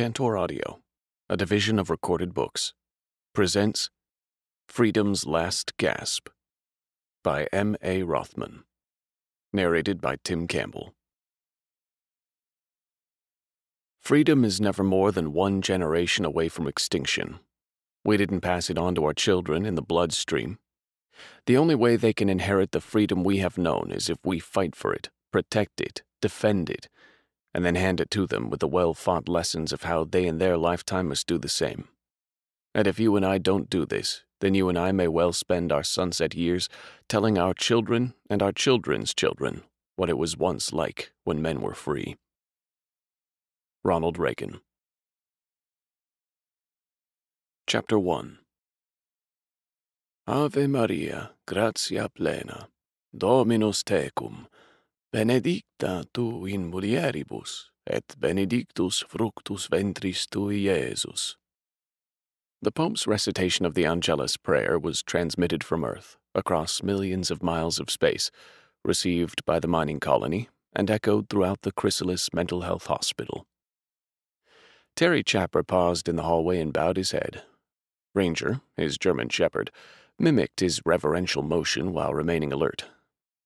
Tantor Audio, a division of recorded books, presents Freedom's Last Gasp by M. A. Rothman. Narrated by Tim Campbell. Freedom is never more than one generation away from extinction. We didn't pass it on to our children in the bloodstream. The only way they can inherit the freedom we have known is if we fight for it, protect it, defend it, and then hand it to them with the well fought lessons of how they in their lifetime must do the same. And if you and I don't do this, then you and I may well spend our sunset years telling our children and our children's children what it was once like when men were free. Ronald Reagan. Chapter 1 Ave Maria, gratia plena, Dominus tecum, benedicta tu in mulieribus, et benedictus fructus ventris tui, Iesus. The Pope's recitation of the Angelus prayer was transmitted from Earth, across millions of miles of space, received by the mining colony, and echoed throughout the Chrysalis Mental Health Hospital. Terry Chapper paused in the hallway and bowed his head. Ranger, his German shepherd, mimicked his reverential motion while remaining alert.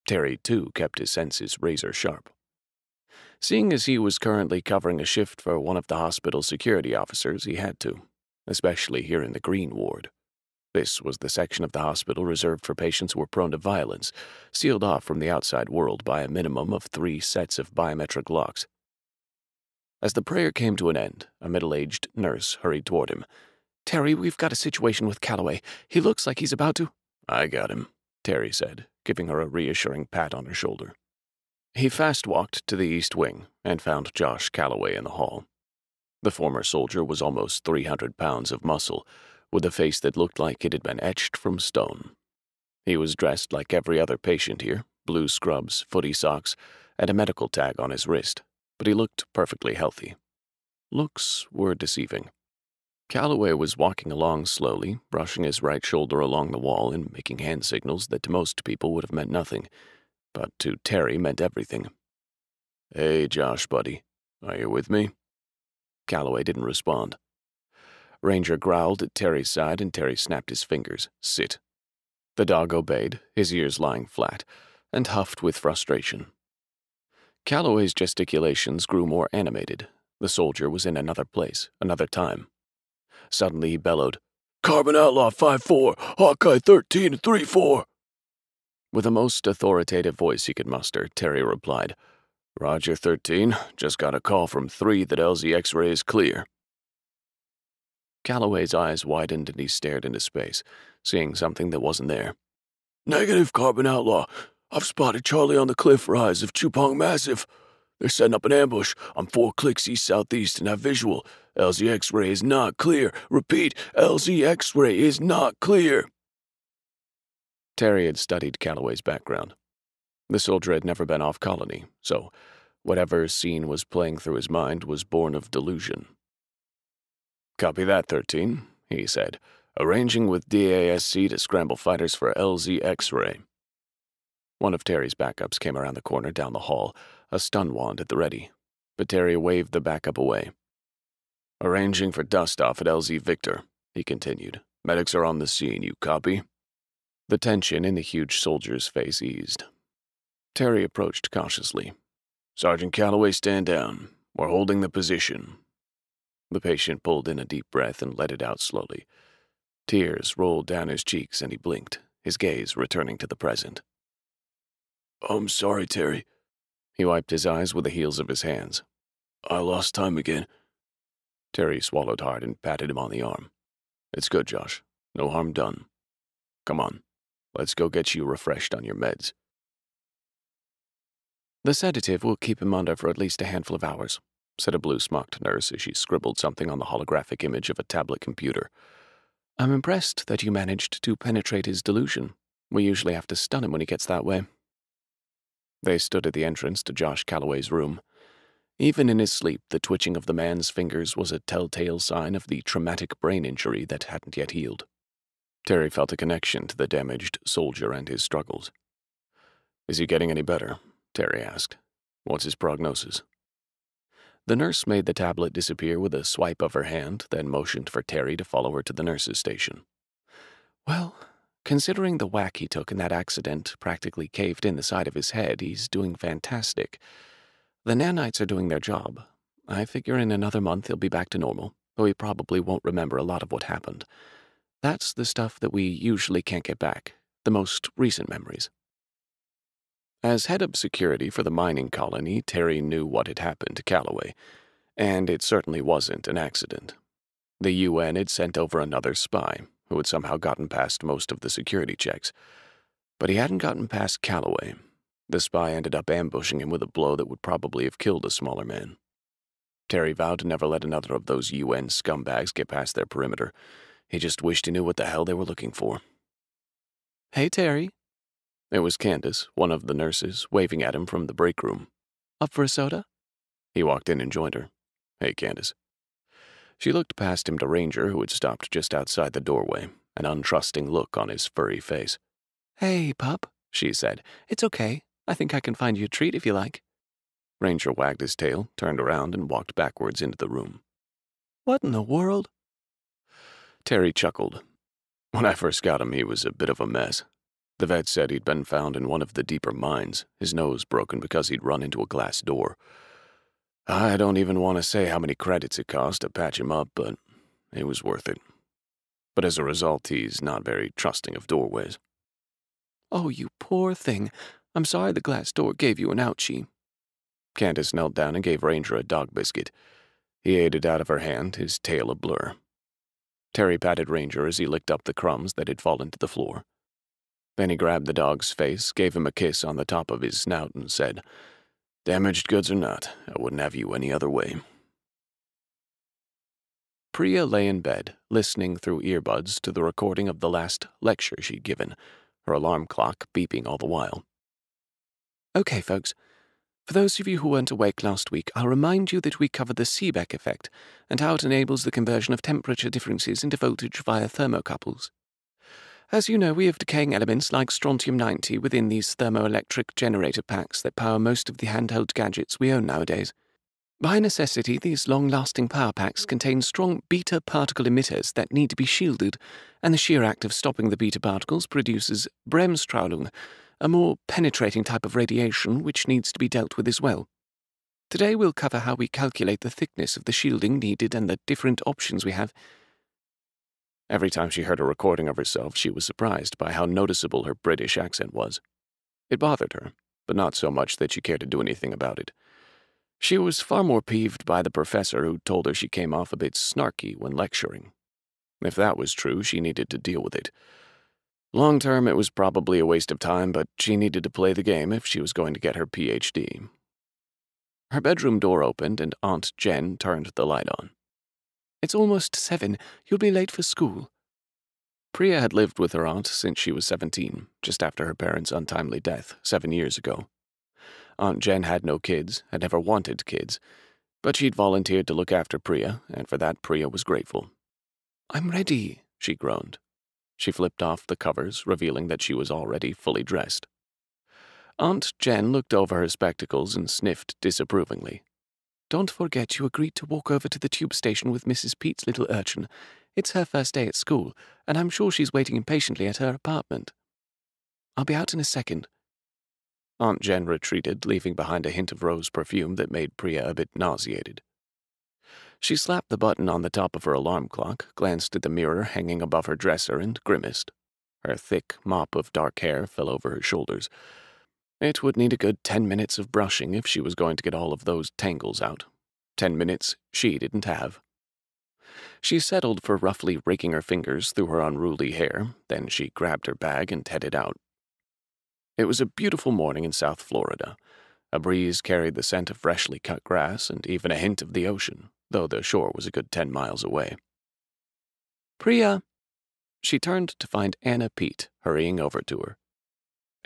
Terry, too, kept his senses razor sharp. Seeing as he was currently covering a shift for one of the hospital's security officers, he had to, especially here in the Green Ward. This was the section of the hospital reserved for patients who were prone to violence, sealed off from the outside world by a minimum of three sets of biometric locks. As the prayer came to an end, a middle aged nurse hurried toward him. Terry, we've got a situation with Calloway. He looks like he's about to. I got him, Terry said, giving her a reassuring pat on her shoulder. He fast walked to the east wing and found Josh Calloway in the hall. The former soldier was almost 300 pounds of muscle, with a face that looked like it had been etched from stone. He was dressed like every other patient here blue scrubs, footy socks, and a medical tag on his wrist, but he looked perfectly healthy. Looks were deceiving. Calloway was walking along slowly, brushing his right shoulder along the wall and making hand signals that to most people would have meant nothing, but to Terry meant everything. Hey, Josh, buddy, are you with me? Calloway didn't respond. Ranger growled at Terry's side, and Terry snapped his fingers. Sit. The dog obeyed, his ears lying flat, and huffed with frustration. Calloway's gesticulations grew more animated. The soldier was in another place, another time. Suddenly he bellowed, Carbon Outlaw 5-4, Hawkeye 13 3-4. With the most authoritative voice he could muster, Terry replied, Roger 13, just got a call from 3 that LZ X-ray is clear. Calloway's eyes widened and he stared into space, seeing something that wasn't there. Negative, Carbon Outlaw. I've spotted Charlie on the cliff rise of Chu Pong Massif. They're setting up an ambush. I'm four clicks east southeast and have visual. LZ X-ray is not clear. Repeat, LZ X-ray is not clear. Terry had studied Calloway's background. The soldier had never been off colony, so whatever scene was playing through his mind was born of delusion. Copy that, 13, he said, arranging with DASC to scramble fighters for LZ X-ray. One of Terry's backups came around the corner down the hall, a stun wand at the ready, but Terry waved the backup away. Arranging for dust off at LZ Victor, he continued. Medics are on the scene, you copy? The tension in the huge soldier's face eased. Terry approached cautiously. Sergeant Calloway, stand down. We're holding the position. The patient pulled in a deep breath and let it out slowly. Tears rolled down his cheeks and he blinked, his gaze returning to the present. Oh, I'm sorry, Terry. He wiped his eyes with the heels of his hands. I lost time again. Terry swallowed hard and patted him on the arm. It's good, Josh. No harm done. Come on. Let's go get you refreshed on your meds. The sedative will keep him under for at least a handful of hours, said a blue smocked nurse as she scribbled something on the holographic image of a tablet computer. I'm impressed that you managed to penetrate his delusion. We usually have to stun him when he gets that way. They stood at the entrance to Josh Calloway's room. Even in his sleep, the twitching of the man's fingers was a telltale sign of the traumatic brain injury that hadn't yet healed. Terry felt a connection to the damaged soldier and his struggles. Is he getting any better? Terry asked. What's his prognosis? The nurse made the tablet disappear with a swipe of her hand, then motioned for Terry to follow her to the nurse's station. Well, considering the whack he took in that accident practically caved in the side of his head, he's doing fantastic. The nanites are doing their job. I figure in another month he'll be back to normal, though he probably won't remember a lot of what happened. That's the stuff that we usually can't get back, the most recent memories. As head of security for the mining colony, Terry knew what had happened to Calloway, and it certainly wasn't an accident. The UN had sent over another spy who had somehow gotten past most of the security checks. But he hadn't gotten past Calloway. The spy ended up ambushing him with a blow that would probably have killed a smaller man. Terry vowed to never let another of those UN scumbags get past their perimeter. He just wished he knew what the hell they were looking for. Hey, Terry, it was Candace, one of the nurses, waving at him from the break room. Up for a soda? He walked in and joined her. Hey, Candace. She looked past him to Ranger, who had stopped just outside the doorway, an untrusting look on his furry face. Hey, pup, she said. It's okay. I think I can find you a treat if you like. Ranger wagged his tail, turned around, and walked backwards into the room. What in the world? Terry chuckled. When I first got him, he was a bit of a mess. The vet said he'd been found in one of the deeper mines, his nose broken because he'd run into a glass door. I don't even want to say how many credits it cost to patch him up, but it was worth it. But as a result, he's not very trusting of doorways. Oh, you poor thing. I'm sorry the glass door gave you an ouchie. Candace knelt down and gave Ranger a dog biscuit. He ate it out of her hand, his tail a blur. Terry patted Ranger as he licked up the crumbs that had fallen to the floor. Then he grabbed the dog's face, gave him a kiss on the top of his snout, and said, Damaged goods or not, I wouldn't have you any other way. Priya lay in bed, listening through earbuds to the recording of the last lecture she'd given, her alarm clock beeping all the while. Okay, folks. For those of you who weren't awake last week, I'll remind you that we covered the Seebeck effect and how it enables the conversion of temperature differences into voltage via thermocouples. As you know, we have decaying elements like strontium-90 within these thermoelectric generator packs that power most of the handheld gadgets we own nowadays. By necessity, these long-lasting power packs contain strong beta particle emitters that need to be shielded, and the sheer act of stopping the beta particles produces Bremsstrahlung, a more penetrating type of radiation which needs to be dealt with as well. Today we'll cover how we calculate the thickness of the shielding needed and the different options we have Every time she heard a recording of herself, she was surprised by how noticeable her British accent was. It bothered her, but not so much that she cared to do anything about it. She was far more peeved by the professor who told her she came off a bit snarky when lecturing. If that was true, she needed to deal with it. Long term, it was probably a waste of time, but she needed to play the game if she was going to get her PhD. Her bedroom door opened, and Aunt Jen turned the light on. It's almost seven. You'll be late for school. Priya had lived with her aunt since she was 17, just after her parents' untimely death, seven years ago. Aunt Jen had no kids, had never wanted kids, but she'd volunteered to look after Priya, and for that Priya was grateful. I'm ready, she groaned. She flipped off the covers, revealing that she was already fully dressed. Aunt Jen looked over her spectacles and sniffed disapprovingly. Don't forget you agreed to walk over to the tube station with Mrs. Pete's little urchin. It's her first day at school, and I'm sure she's waiting impatiently at her apartment. I'll be out in a second. Aunt Jen retreated, leaving behind a hint of rose perfume that made Priya a bit nauseated. She slapped the button on the top of her alarm clock, glanced at the mirror hanging above her dresser, and grimaced. Her thick mop of dark hair fell over her shoulders. It would need a good ten minutes of brushing if she was going to get all of those tangles out. Ten minutes she didn't have. She settled for roughly raking her fingers through her unruly hair, then she grabbed her bag and headed out. It was a beautiful morning in South Florida. A breeze carried the scent of freshly cut grass and even a hint of the ocean, though the shore was a good ten miles away. Priya! She turned to find Anna Pete hurrying over to her.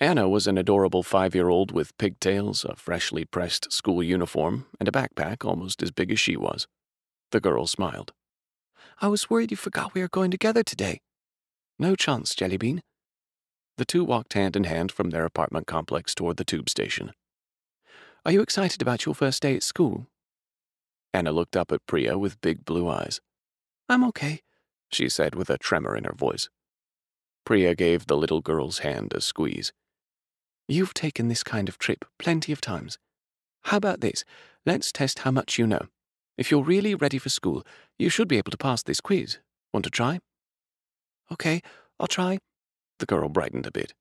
Anna was an adorable five year old with pigtails, a freshly pressed school uniform, and a backpack almost as big as she was. The girl smiled. I was worried you forgot we are going together today. No chance, Jellybean. The two walked hand in hand from their apartment complex toward the tube station. Are you excited about your first day at school? Anna looked up at Priya with big blue eyes. I'm okay, she said with a tremor in her voice. Priya gave the little girl's hand a squeeze. You've taken this kind of trip plenty of times. How about this? Let's test how much you know. If you're really ready for school, you should be able to pass this quiz. Want to try? Okay, I'll try. The girl brightened a bit.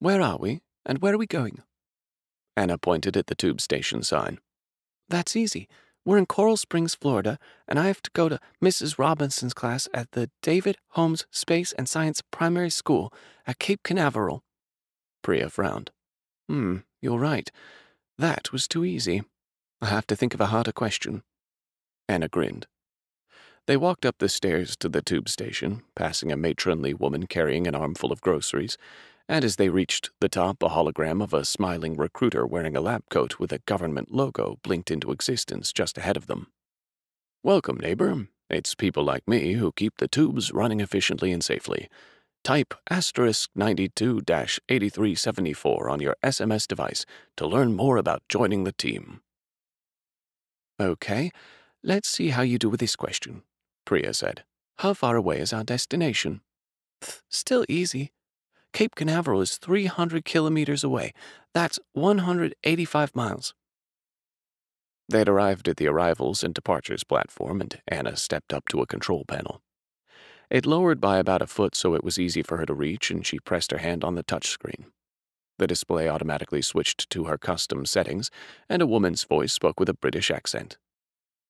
Where are we, and where are we going? Anna pointed at the tube station sign. That's easy. We're in Coral Springs, Florida, and I have to go to Mrs. Robinson's class at the David Holmes Space and Science Primary School at Cape Canaveral. Priya frowned. Hmm, you're right. That was too easy. I have to think of a harder question. Anna grinned. They walked up the stairs to the tube station, passing a matronly woman carrying an armful of groceries, and as they reached the top, a hologram of a smiling recruiter wearing a lab coat with a government logo blinked into existence just ahead of them. Welcome, neighbor. It's people like me who keep the tubes running efficiently and safely. Type asterisk 92 8374 on your SMS device to learn more about joining the team. Okay, let's see how you do with this question, Priya said. How far away is our destination? Still easy. Cape Canaveral is 300 kilometers away. That's 185 miles. They'd arrived at the arrivals and departures platform, and Anna stepped up to a control panel. It lowered by about a foot so it was easy for her to reach, and she pressed her hand on the touchscreen. The display automatically switched to her custom settings, and a woman's voice spoke with a British accent.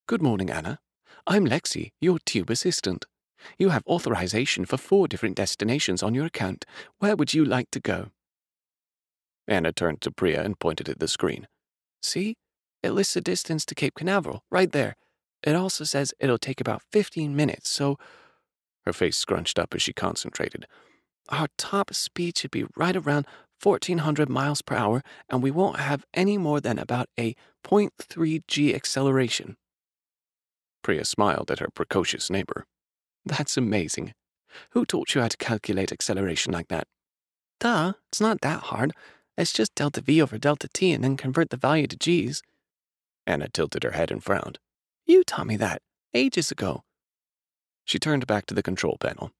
Good morning, Anna. I'm Lexi, your tube assistant. You have authorization for four different destinations on your account. Where would you like to go? Anna turned to Priya and pointed at the screen. See? It lists the distance to Cape Canaveral, right there. It also says it'll take about 15 minutes, so her face scrunched up as she concentrated. Our top speed should be right around 1400 miles per hour, and we won't have any more than about a 0.3 g acceleration. Priya smiled at her precocious neighbor. That's amazing. Who taught you how to calculate acceleration like that? Duh, it's not that hard. It's just delta v over delta t and then convert the value to g's. Anna tilted her head and frowned. You taught me that, ages ago. She turned back to the control panel.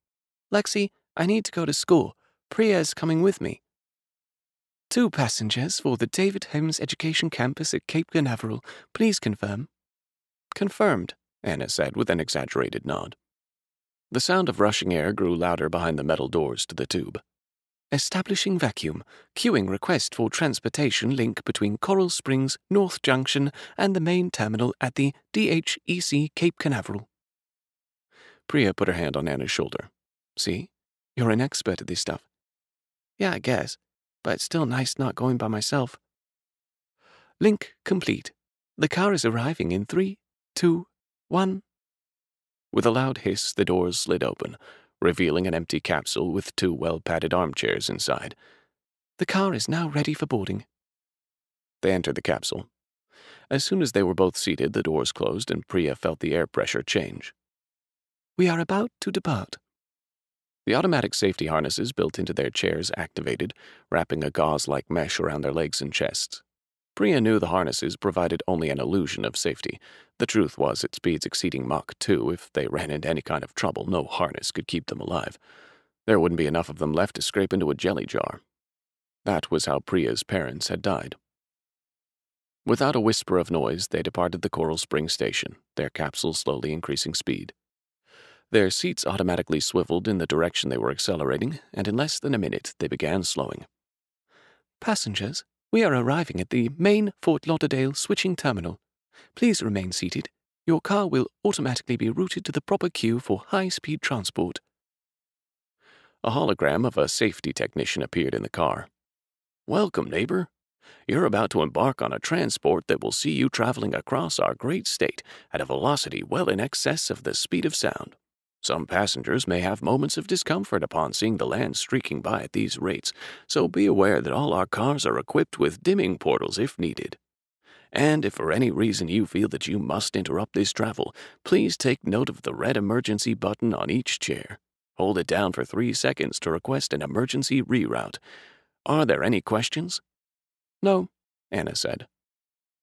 Lexi, I need to go to school. Priya is coming with me. Two passengers for the David Holmes Education Campus at Cape Canaveral. Please confirm. Confirmed, Anna said with an exaggerated nod. The sound of rushing air grew louder behind the metal doors to the tube. Establishing vacuum. Queuing request for transportation link between Coral Springs, North Junction, and the main terminal at the DHEC Cape Canaveral. Priya put her hand on Anna's shoulder. See? You're an expert at this stuff. Yeah, I guess. But it's still nice not going by myself. Link complete. The car is arriving in three, two, one. With a loud hiss, the doors slid open, revealing an empty capsule with two well padded armchairs inside. The car is now ready for boarding. They entered the capsule. As soon as they were both seated, the doors closed and Priya felt the air pressure change. We are about to depart. The automatic safety harnesses built into their chairs activated, wrapping a gauze like mesh around their legs and chests. Priya knew the harnesses provided only an illusion of safety. The truth was, at speeds exceeding Mach 2, if they ran into any kind of trouble, no harness could keep them alive. There wouldn't be enough of them left to scrape into a jelly jar. That was how Priya's parents had died. Without a whisper of noise, they departed the Coral Spring station, their capsule slowly increasing speed. Their seats automatically swiveled in the direction they were accelerating, and in less than a minute they began slowing. Passengers, we are arriving at the main Fort Lauderdale switching terminal. Please remain seated. Your car will automatically be routed to the proper queue for high speed transport. A hologram of a safety technician appeared in the car. Welcome, neighbor. You're about to embark on a transport that will see you traveling across our great state at a velocity well in excess of the speed of sound. Some passengers may have moments of discomfort upon seeing the land streaking by at these rates, so be aware that all our cars are equipped with dimming portals if needed. And if for any reason you feel that you must interrupt this travel, please take note of the red emergency button on each chair. Hold it down for three seconds to request an emergency reroute. Are there any questions? No, Anna said.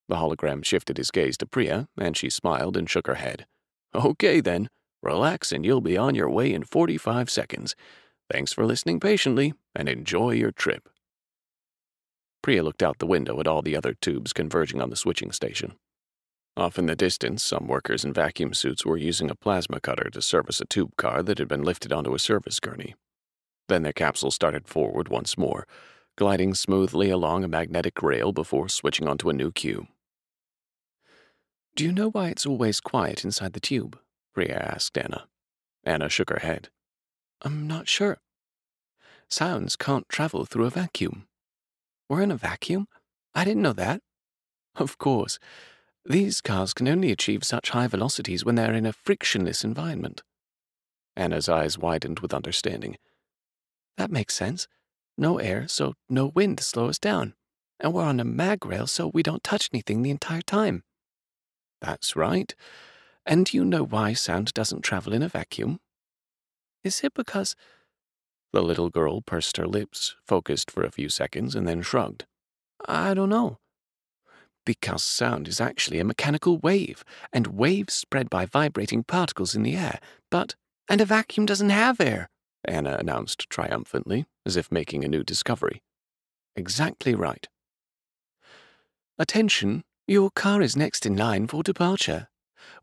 The hologram shifted his gaze to Priya, and she smiled and shook her head. Okay, then. Relax, and you'll be on your way in 45 seconds. Thanks for listening patiently, and enjoy your trip. Priya looked out the window at all the other tubes converging on the switching station. Off in the distance, some workers in vacuum suits were using a plasma cutter to service a tube car that had been lifted onto a service gurney. Then their capsule started forward once more, gliding smoothly along a magnetic rail before switching onto a new queue. Do you know why it's always quiet inside the tube? Priya asked Anna. Anna shook her head. I'm not sure. Sounds can't travel through a vacuum. We're in a vacuum? I didn't know that. Of course. These cars can only achieve such high velocities when they're in a frictionless environment. Anna's eyes widened with understanding. That makes sense. No air, so no wind to slow us down. And we're on a mag rail, so we don't touch anything the entire time. That's right. And do you know why sound doesn't travel in a vacuum? Is it because. The little girl pursed her lips, focused for a few seconds, and then shrugged. I don't know. Because sound is actually a mechanical wave, and waves spread by vibrating particles in the air. But. And a vacuum doesn't have air, Anna announced triumphantly, as if making a new discovery. Exactly right. Attention, your car is next in line for departure.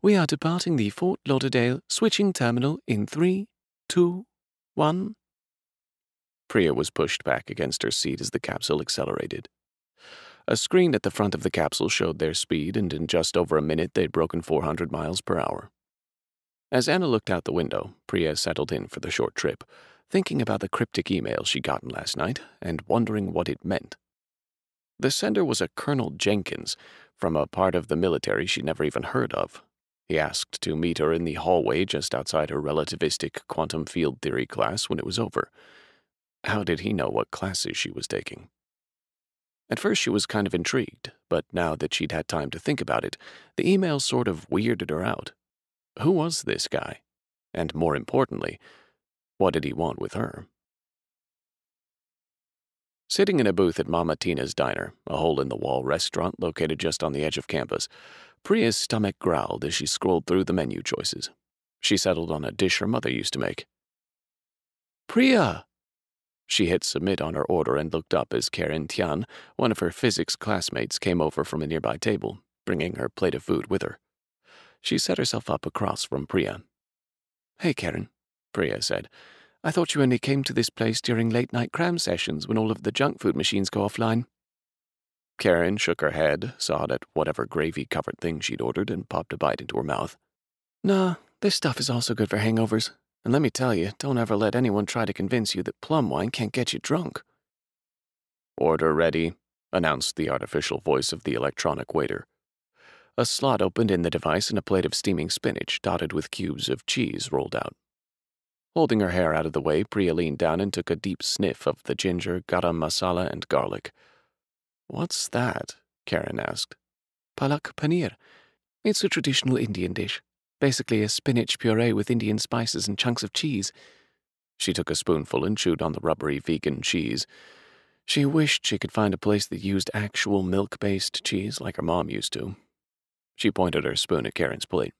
We are departing the Fort Lauderdale switching terminal in three, two, one. Priya was pushed back against her seat as the capsule accelerated. A screen at the front of the capsule showed their speed, and in just over a minute they'd broken 400 miles per hour. As Anna looked out the window, Priya settled in for the short trip, thinking about the cryptic email she'd gotten last night and wondering what it meant. The sender was a Colonel Jenkins from a part of the military she'd never even heard of. He asked to meet her in the hallway just outside her relativistic quantum field theory class when it was over. How did he know what classes she was taking? At first, she was kind of intrigued, but now that she'd had time to think about it, the email sort of weirded her out. Who was this guy? And more importantly, what did he want with her? Sitting in a booth at Mama Tina's Diner, a hole in the wall restaurant located just on the edge of campus, Priya's stomach growled as she scrolled through the menu choices. She settled on a dish her mother used to make. Priya! She hit submit on her order and looked up as Karen Tian, one of her physics classmates, came over from a nearby table, bringing her plate of food with her. She set herself up across from Priya. Hey, Karen, Priya said. I thought you only came to this place during late night cram sessions when all of the junk food machines go offline. Karen shook her head, sawed at whatever gravy covered thing she'd ordered, and popped a bite into her mouth. Nah, this stuff is also good for hangovers. And let me tell you, don't ever let anyone try to convince you that plum wine can't get you drunk. Order ready, announced the artificial voice of the electronic waiter. A slot opened in the device and a plate of steaming spinach dotted with cubes of cheese rolled out. Holding her hair out of the way, Priya leaned down and took a deep sniff of the ginger, garam masala, and garlic. What's that? Karen asked. Palak paneer. It's a traditional Indian dish. Basically a spinach puree with Indian spices and chunks of cheese. She took a spoonful and chewed on the rubbery vegan cheese. She wished she could find a place that used actual milk based cheese like her mom used to. She pointed her spoon at Karen's plate.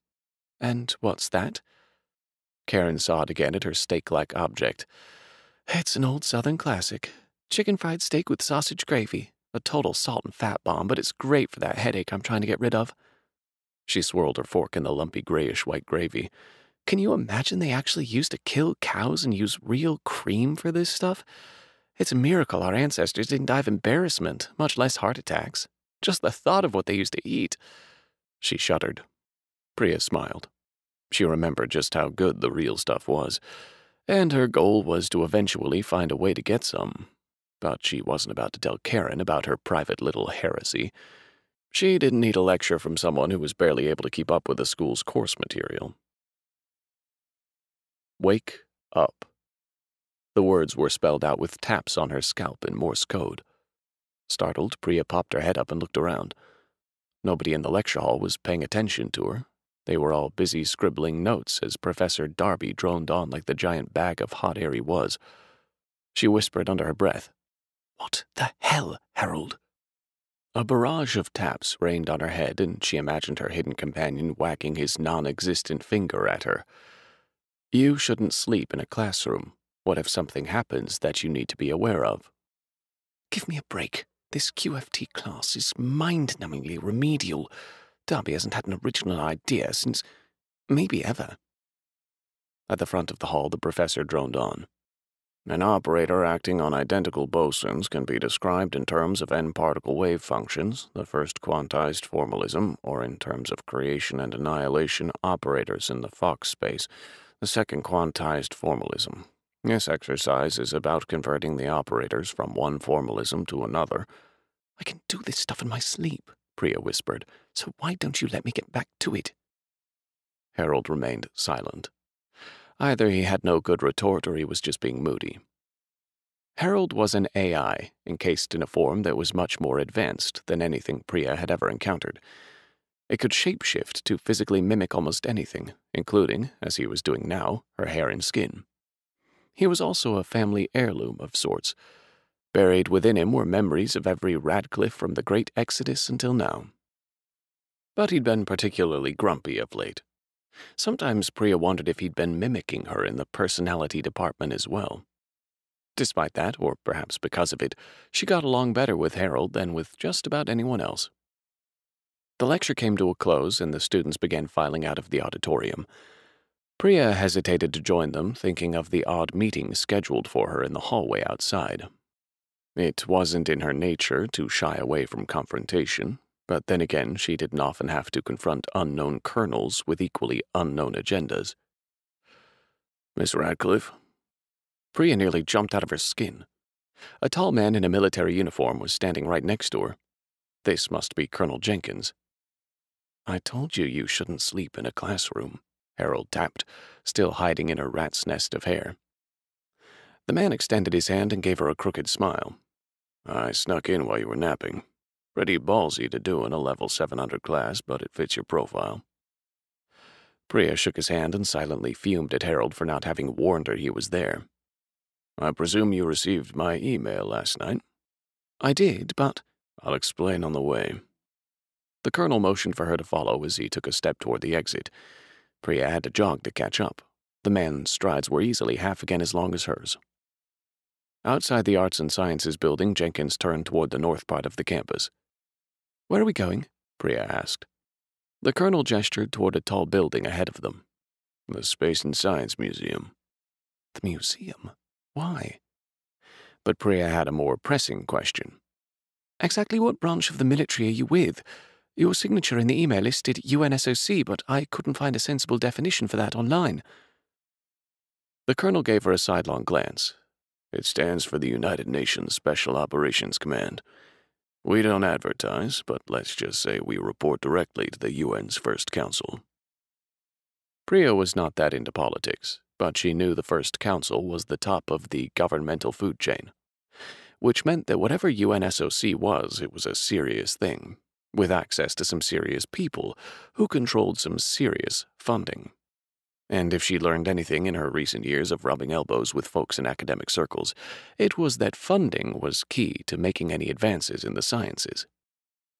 And what's that? Karen sawed again at her steak like object. It's an old southern classic chicken fried steak with sausage gravy. A total salt and fat bomb, but it's great for that headache I'm trying to get rid of. She swirled her fork in the lumpy grayish white gravy. Can you imagine they actually used to kill cows and use real cream for this stuff? It's a miracle our ancestors didn't die of embarrassment, much less heart attacks. Just the thought of what they used to eat. She shuddered. Priya smiled. She remembered just how good the real stuff was, and her goal was to eventually find a way to get some. But she wasn't about to tell Karen about her private little heresy. She didn't need a lecture from someone who was barely able to keep up with the school's course material. Wake up. The words were spelled out with taps on her scalp in Morse code. Startled, Priya popped her head up and looked around. Nobody in the lecture hall was paying attention to her. They were all busy scribbling notes as Professor Darby droned on like the giant bag of hot air he was. She whispered under her breath, What the hell, Harold? A barrage of taps rained on her head, and she imagined her hidden companion whacking his non existent finger at her. You shouldn't sleep in a classroom. What if something happens that you need to be aware of? Give me a break. This QFT class is mind numbingly remedial. Darby hasn't had an original idea since maybe ever. At the front of the hall, the professor droned on. An operator acting on identical bosons can be described in terms of n-particle wave functions, the first quantized formalism, or in terms of creation and annihilation operators in the Fock space, the second quantized formalism. This exercise is about converting the operators from one formalism to another. I can do this stuff in my sleep, Priya whispered, so why don't you let me get back to it? Harold remained silent. Either he had no good retort or he was just being moody. Harold was an AI, encased in a form that was much more advanced than anything Priya had ever encountered. It could shapeshift to physically mimic almost anything, including, as he was doing now, her hair and skin. He was also a family heirloom of sorts. Buried within him were memories of every Radcliffe from the Great Exodus until now. But he'd been particularly grumpy of late, Sometimes Priya wondered if he'd been mimicking her in the personality department as well. Despite that, or perhaps because of it, she got along better with Harold than with just about anyone else. The lecture came to a close and the students began filing out of the auditorium. Priya hesitated to join them, thinking of the odd meeting scheduled for her in the hallway outside. It wasn't in her nature to shy away from confrontation, but then again, she didn't often have to confront unknown colonels with equally unknown agendas. Miss Radcliffe? Priya nearly jumped out of her skin. A tall man in a military uniform was standing right next to her. This must be Colonel Jenkins. I told you you shouldn't sleep in a classroom, Harold tapped, still hiding in her rat's nest of hair. The man extended his hand and gave her a crooked smile. I snuck in while you were napping. Pretty ballsy to do in a level 700 class, but it fits your profile. Priya shook his hand and silently fumed at Harold for not having warned her he was there. I presume you received my email last night? I did, but... I'll explain on the way. The colonel motioned for her to follow as he took a step toward the exit. Priya had to jog to catch up. The man's strides were easily half again as long as hers. Outside the Arts and Sciences building, Jenkins turned toward the north part of the campus. Where are we going? Priya asked. The colonel gestured toward a tall building ahead of them. The Space and Science Museum. The museum? Why? But Priya had a more pressing question. Exactly what branch of the military are you with? Your signature in the email listed UNSOC, but I couldn't find a sensible definition for that online. The colonel gave her a sidelong glance. It stands for the United Nations Special Operations Command. We don't advertise, but let's just say we report directly to the UN's First Council. Priya was not that into politics, but she knew the First Council was the top of the governmental food chain, which meant that whatever UNSOC was, it was a serious thing, with access to some serious people who controlled some serious funding. And if she learned anything in her recent years of rubbing elbows with folks in academic circles, it was that funding was key to making any advances in the sciences.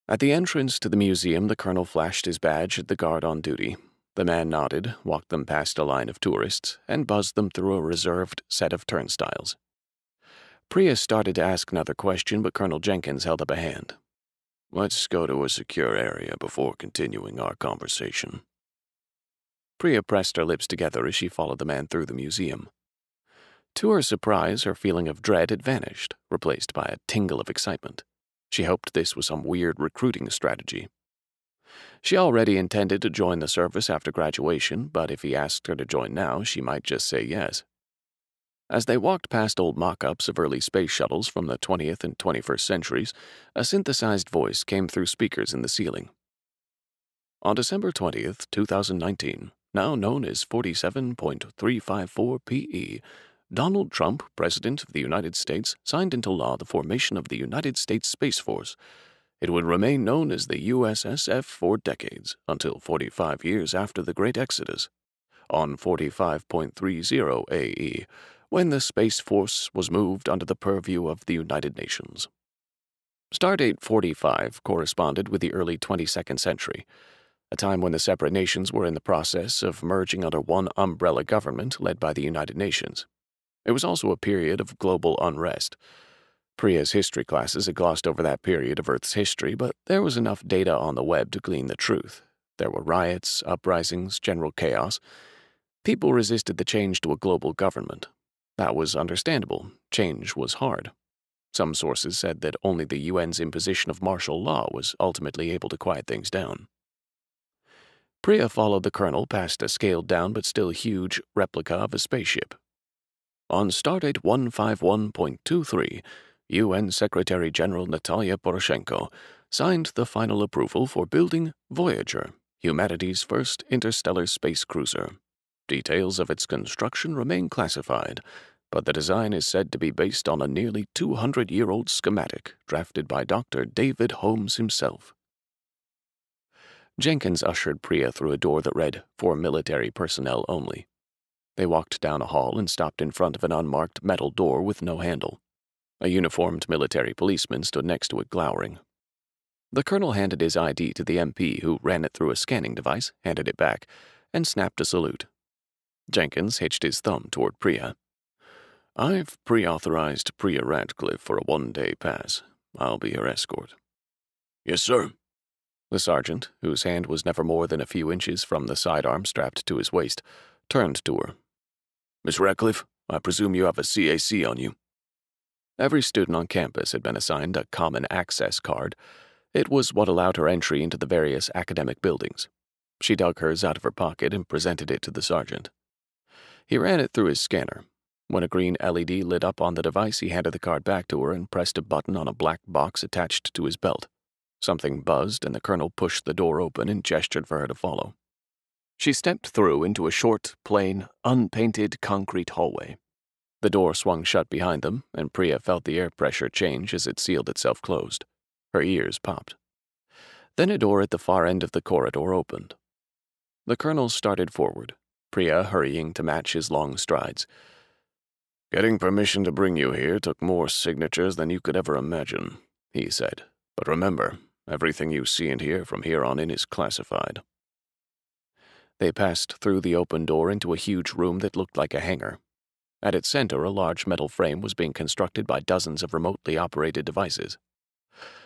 At the entrance to the museum, the colonel flashed his badge at the guard on duty. The man nodded, walked them past a line of tourists, and buzzed them through a reserved set of turnstiles. Priya started to ask another question, but Colonel Jenkins held up a hand. Let's go to a secure area before continuing our conversation. Priya pressed her lips together as she followed the man through the museum. To her surprise, her feeling of dread had vanished, replaced by a tingle of excitement. She hoped this was some weird recruiting strategy. She already intended to join the service after graduation, but if he asked her to join now, she might just say yes. As they walked past old mock ups of early space shuttles from the 20th and 21st centuries, a synthesized voice came through speakers in the ceiling. On December 20th, 2019, now known as 47.354 PE, Donald Trump, President of the United States, signed into law the formation of the United States Space Force. It would remain known as the USSF for decades, until 45 years after the Great Exodus. On 45.30 AE, when the Space Force was moved under the purview of the United Nations. Stardate 45 corresponded with the early 22nd century, a time when the separate nations were in the process of merging under one umbrella government led by the United Nations. It was also a period of global unrest. Priya's history classes had glossed over that period of Earth's history, but there was enough data on the web to glean the truth. There were riots, uprisings, general chaos. People resisted the change to a global government. That was understandable. Change was hard. Some sources said that only the UN's imposition of martial law was ultimately able to quiet things down. Priya followed the colonel past a scaled down but still huge replica of a spaceship on Stardate 151.23, UN Secretary General Natalia Poroshenko signed the final approval for building Voyager, humanity's first interstellar space cruiser. Details of its construction remain classified, but the design is said to be based on a nearly 200 year old schematic drafted by Dr. David Holmes himself. Jenkins ushered Priya through a door that read, For military personnel only. They walked down a hall and stopped in front of an unmarked metal door with no handle. A uniformed military policeman stood next to it, glowering. The colonel handed his ID to the MP, who ran it through a scanning device, handed it back, and snapped a salute. Jenkins hitched his thumb toward Priya. I've pre authorized Priya Radcliffe for a one day pass. I'll be her escort. Yes, sir. The sergeant, whose hand was never more than a few inches from the sidearm strapped to his waist, turned to her. Miss Radcliffe, I presume you have a CAC on you. Every student on campus had been assigned a common access card. It was what allowed her entry into the various academic buildings. She dug hers out of her pocket and presented it to the sergeant. He ran it through his scanner. When a green LED lit up on the device, he handed the card back to her and pressed a button on a black box attached to his belt. Something buzzed, and the colonel pushed the door open and gestured for her to follow. She stepped through into a short, plain, unpainted concrete hallway. The door swung shut behind them, and Priya felt the air pressure change as it sealed itself closed. Her ears popped. Then a door at the far end of the corridor opened. The colonel started forward, Priya hurrying to match his long strides. Getting permission to bring you here took more signatures than you could ever imagine, he said. But remember, everything you see and hear from here on in is classified. They passed through the open door into a huge room that looked like a hangar. At its center, a large metal frame was being constructed by dozens of remotely operated devices.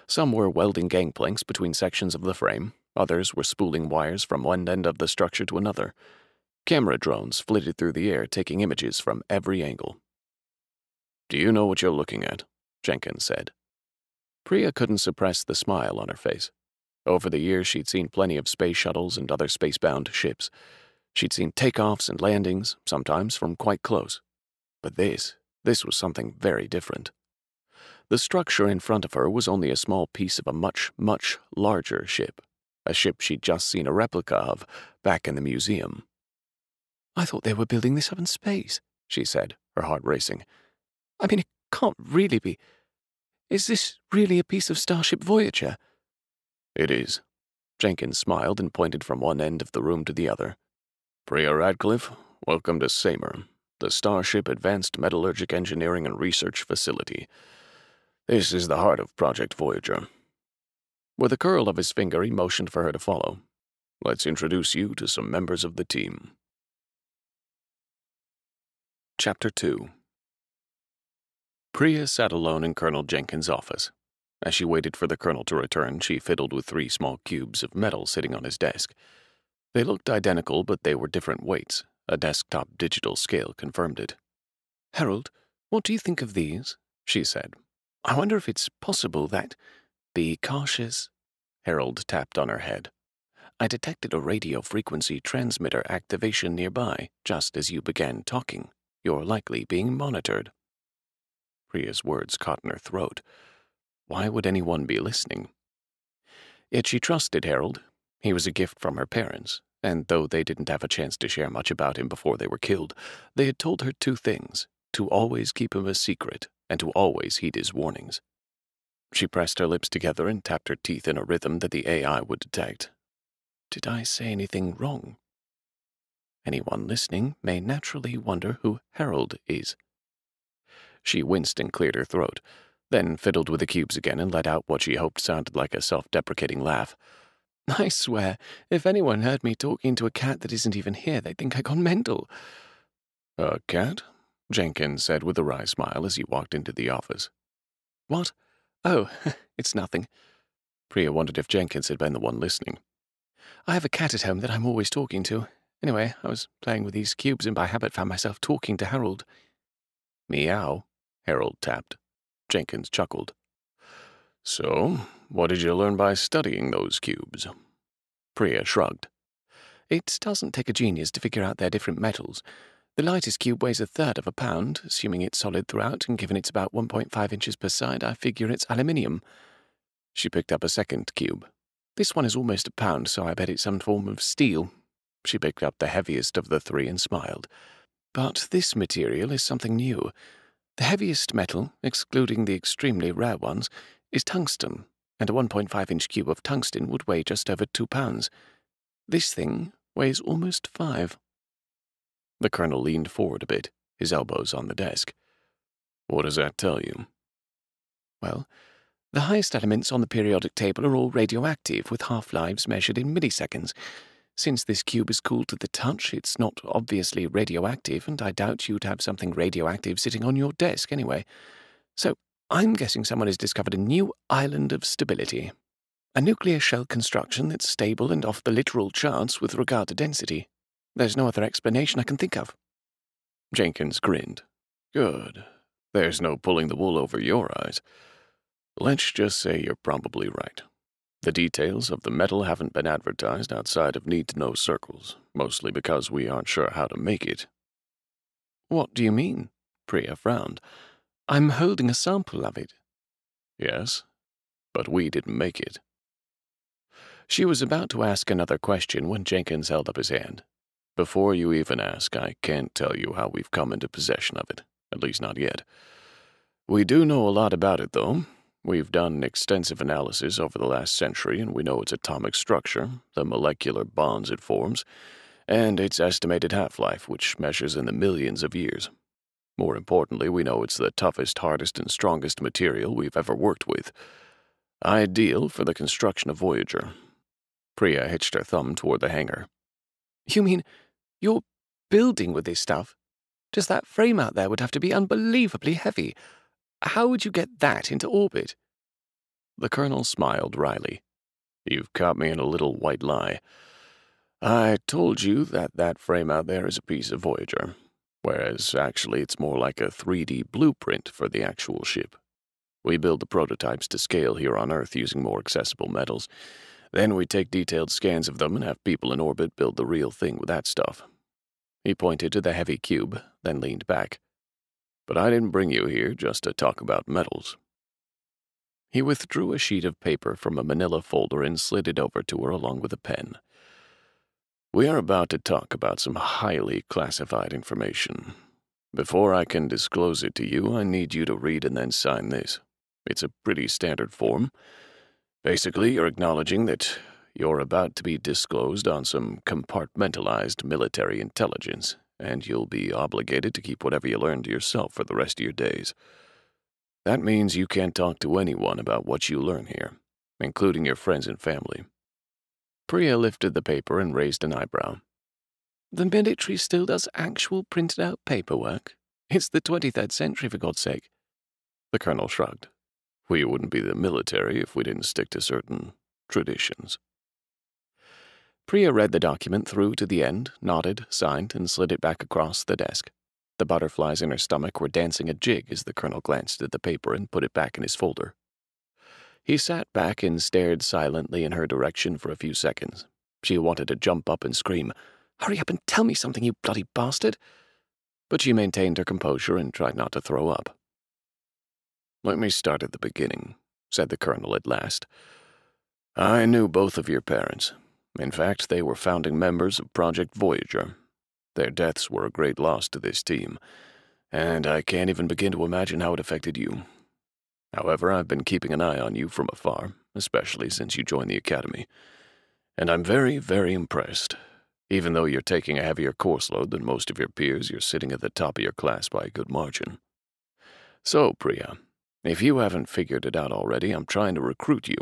Some were welding gangplanks between sections of the frame, others were spooling wires from one end of the structure to another. Camera drones flitted through the air, taking images from every angle. Do you know what you're looking at? Jenkins said. Priya couldn't suppress the smile on her face. Over the years, she'd seen plenty of space shuttles and other spacebound ships. She'd seen takeoffs and landings, sometimes from quite close. But this, this was something very different. The structure in front of her was only a small piece of a much, much larger ship, a ship she'd just seen a replica of back in the museum. I thought they were building this up in space, she said, her heart racing. I mean, it can't really be. Is this really a piece of Starship Voyager? It is. Jenkins smiled and pointed from one end of the room to the other. Priya Radcliffe, welcome to SAMR, the Starship Advanced Metallurgic Engineering and Research Facility. This is the heart of Project Voyager. With a curl of his finger, he motioned for her to follow. Let's introduce you to some members of the team. Chapter 2 Priya sat alone in Colonel Jenkins' office. As she waited for the colonel to return, she fiddled with three small cubes of metal sitting on his desk. They looked identical, but they were different weights. A desktop digital scale confirmed it. Harold, what do you think of these? she said. I wonder if it's possible that. Be cautious. Harold tapped on her head. I detected a radio frequency transmitter activation nearby just as you began talking. You're likely being monitored. Priya's words caught in her throat. Why would anyone be listening? Yet she trusted Harold. He was a gift from her parents, and though they didn't have a chance to share much about him before they were killed, they had told her two things to always keep him a secret and to always heed his warnings. She pressed her lips together and tapped her teeth in a rhythm that the AI would detect. Did I say anything wrong? Anyone listening may naturally wonder who Harold is. She winced and cleared her throat. then fiddled with the cubes again and let out what she hoped sounded like a self deprecating laugh. I swear, if anyone heard me talking to a cat that isn't even here, they'd think I gone mental. A cat? Jenkins said with a wry smile as he walked into the office. What? Oh, it's nothing. Priya wondered if Jenkins had been the one listening. I have a cat at home that I'm always talking to. Anyway, I was playing with these cubes and by habit found myself talking to Harold. Meow, Harold tapped. Jenkins chuckled. So, what did you learn by studying those cubes? Priya shrugged. It doesn't take a genius to figure out their different metals. The lightest cube weighs a third of a pound, assuming it's solid throughout, and given it's about 1.5 inches per side, I figure it's aluminium. She picked up a second cube. This one is almost a pound, so I bet it's some form of steel. She picked up the heaviest of the three and smiled. But this material is something new. The heaviest metal, excluding the extremely rare ones, is tungsten, and a 1.5 inch cube of tungsten would weigh just over two pounds. This thing weighs almost five. The colonel leaned forward a bit, his elbows on the desk. What does that tell you? Well, the highest elements on the periodic table are all radioactive, with half lives measured in milliseconds. Since this cube is cool to the touch, it's not obviously radioactive, and I doubt you'd have something radioactive sitting on your desk anyway. So I'm guessing someone has discovered a new island of stability. A nuclear shell construction that's stable and off the literal charts with regard to density. There's no other explanation I can think of. Jenkins grinned. Good. There's no pulling the wool over your eyes. Let's just say you're probably right. The details of the metal haven't been advertised outside of need to know circles, mostly because we aren't sure how to make it. What do you mean? Priya frowned. I'm holding a sample of it. Yes, but we didn't make it. She was about to ask another question when Jenkins held up his hand. Before you even ask, I can't tell you how we've come into possession of it, at least not yet. We do know a lot about it, though. We've done extensive analysis over the last century, and we know its atomic structure, the molecular bonds it forms, and its estimated half life, which measures in the millions of years. More importantly, we know it's the toughest, hardest, and strongest material we've ever worked with. Ideal for the construction of Voyager. Priya hitched her thumb toward the hangar. You mean you're building with this stuff? Just that frame out there would have to be unbelievably heavy. How would you get that into orbit? The colonel smiled wryly. You've caught me in a little white lie. I told you that that frame out there is a piece of Voyager, whereas actually it's more like a 3D blueprint for the actual ship. We build the prototypes to scale here on Earth using more accessible metals. Then we take detailed scans of them and have people in orbit build the real thing with that stuff. He pointed to the heavy cube, then leaned back. But I didn't bring you here just to talk about metals. He withdrew a sheet of paper from a manila folder and slid it over to her along with a pen. We are about to talk about some highly classified information. Before I can disclose it to you, I need you to read and then sign this. It's a pretty standard form. Basically, you're acknowledging that you're about to be disclosed on some compartmentalized military intelligence, and you'll be obligated to keep whatever you learn to yourself for the rest of your days. That means you can't talk to anyone about what you learn here, including your friends and family. Priya lifted the paper and raised an eyebrow. The military still does actual printed out paperwork? It's the 23rd century, for God's sake. The colonel shrugged. We wouldn't be the military if we didn't stick to certain traditions. Priya read the document through to the end, nodded, signed, and slid it back across the desk. The butterflies in her stomach were dancing a jig as the colonel glanced at the paper and put it back in his folder. He sat back and stared silently in her direction for a few seconds. She wanted to jump up and scream, Hurry up and tell me something, you bloody bastard! But she maintained her composure and tried not to throw up. Let me start at the beginning, said the colonel at last. I knew both of your parents. In fact, they were founding members of Project Voyager. Their deaths were a great loss to this team, and I can't even begin to imagine how it affected you. However, I've been keeping an eye on you from afar, especially since you joined the Academy, and I'm very, very impressed. Even though you're taking a heavier course load than most of your peers, you're sitting at the top of your class by a good margin. So, Priya, If you haven't figured it out already, I'm trying to recruit you.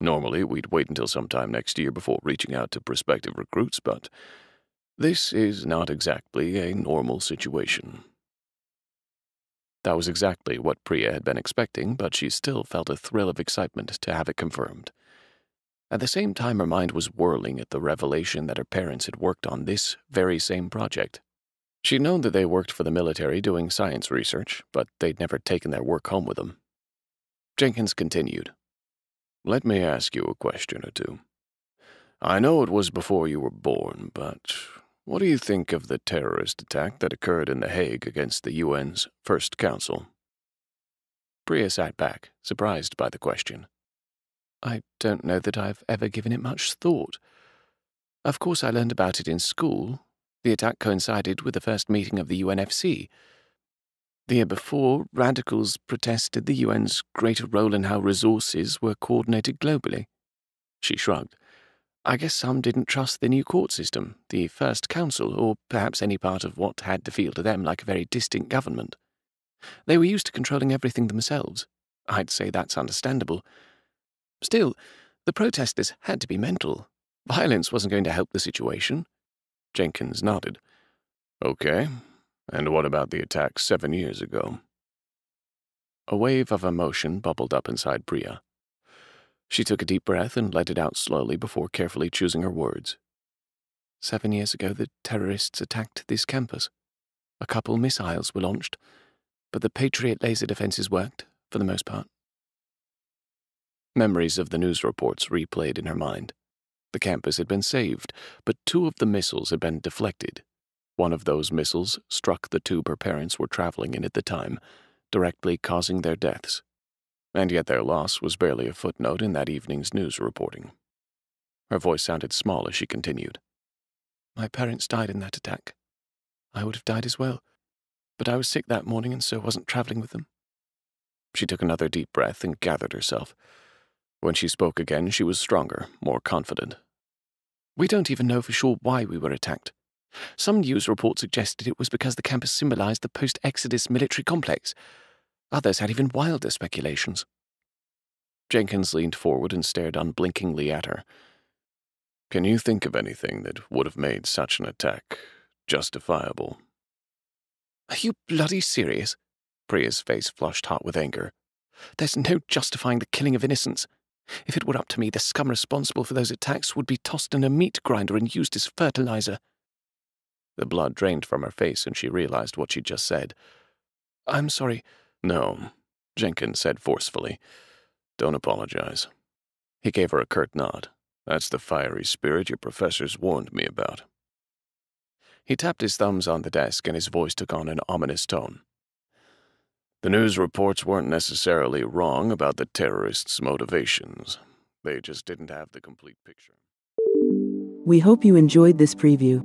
Normally, we'd wait until sometime next year before reaching out to prospective recruits, but this is not exactly a normal situation. That was exactly what Priya had been expecting, but she still felt a thrill of excitement to have it confirmed. At the same time, her mind was whirling at the revelation that her parents had worked on this very same project. She'd known that they worked for the military doing science research, but they'd never taken their work home with them. Jenkins continued. Let me ask you a question or two. I know it was before you were born, but what do you think of the terrorist attack that occurred in The Hague against the UN's First Council? Priya sat back, surprised by the question. I don't know that I've ever given it much thought. Of course, I learned about it in school. The attack coincided with the first meeting of the UNFC, the year before, radicals protested the UN's greater role in how resources were coordinated globally. She shrugged. I guess some didn't trust the new court system, the First Council, or perhaps any part of what had to feel to them like a very distant government. They were used to controlling everything themselves. I'd say that's understandable. Still, the protesters had to be mental. Violence wasn't going to help the situation. Jenkins nodded. Okay, and what about the attack seven years ago? A wave of emotion bubbled up inside Priya. She took a deep breath and let it out slowly before carefully choosing her words. Seven years ago, the terrorists attacked this campus. A couple missiles were launched, but the Patriot laser defenses worked, for the most part. Memories of the news reports replayed in her mind. The campus had been saved, but two of the missiles had been deflected, one of those missiles struck the tube her parents were traveling in at the time, directly causing their deaths. And yet their loss was barely a footnote in that evening's news reporting. Her voice sounded small as she continued. My parents died in that attack. I would have died as well, but I was sick that morning and so wasn't traveling with them. She took another deep breath and gathered herself. When she spoke again, she was stronger, more confident. We don't even know for sure why we were attacked. Some news reports suggested it was because the campus symbolized the post Exodus military complex. Others had even wilder speculations. Jenkins leaned forward and stared unblinkingly at her. Can you think of anything that would have made such an attack justifiable? Are you bloody serious? Priya's face flushed hot with anger. There's no justifying the killing of innocents. If it were up to me, the scum responsible for those attacks would be tossed in a meat grinder and used as fertilizer. The blood drained from her face and she realized what she'd just said. I'm sorry. No, Jenkins said forcefully. Don't apologize. He gave her a curt nod. That's the fiery spirit your professors warned me about. He tapped his thumbs on the desk and his voice took on an ominous tone. The news reports weren't necessarily wrong about the terrorists' motivations. They just didn't have the complete picture. We hope you enjoyed this preview.